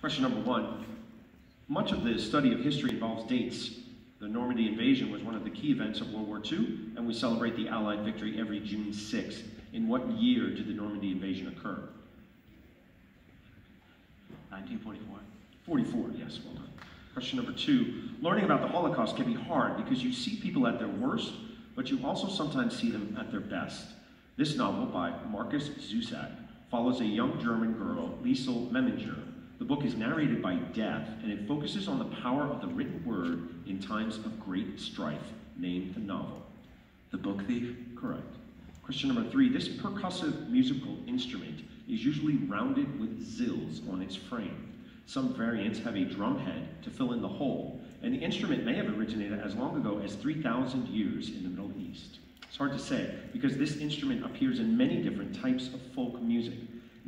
Question number one. Much of the study of history involves dates. The Normandy invasion was one of the key events of World War II, and we celebrate the Allied victory every June 6th. In what year did the Normandy invasion occur? 1944. 44, yes, well done. Question number two. Learning about the Holocaust can be hard because you see people at their worst, but you also sometimes see them at their best. This novel by Markus Zusak follows a young German girl, Liesl Meminger. The book is narrated by death, and it focuses on the power of the written word in times of great strife. named the novel. The Book Thief. Correct. Question number three. This percussive musical instrument is usually rounded with zills on its frame. Some variants have a drum head to fill in the hole, and the instrument may have originated as long ago as 3,000 years in the Middle East. It's hard to say because this instrument appears in many different types of folk music.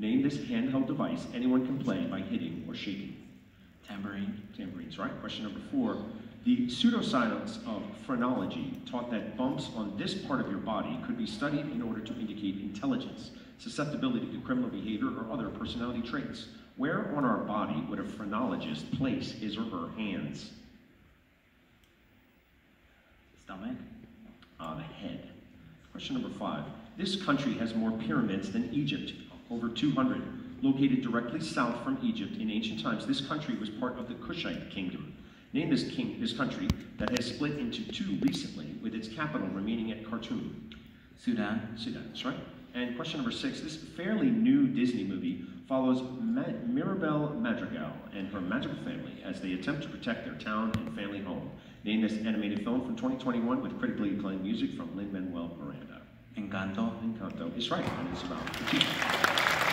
Name this handheld device anyone can play by hitting or shaking. Tambourine. Tambourines, right? Question number four. The pseudoscience of phrenology taught that bumps on this part of your body could be studied in order to indicate intelligence, susceptibility to criminal behavior, or other personality traits. Where on our body would a phrenologist place his or her hands? Stomach. Uh, the head. Question number five. This country has more pyramids than Egypt, over 200. Located directly south from Egypt in ancient times, this country was part of the Kushite kingdom. Name this, king, this country that has split into two recently, with its capital remaining at Khartoum. Sudan. Sudan, that's right. And question number six, this fairly new Disney movie follows Ma Mirabel Madrigal and her magical family as they attempt to protect their town and family home. Name this animated film from 2021 with critically acclaimed music from Lin-Manuel Miranda. Encanto. Encanto is right, and it's about the teacher.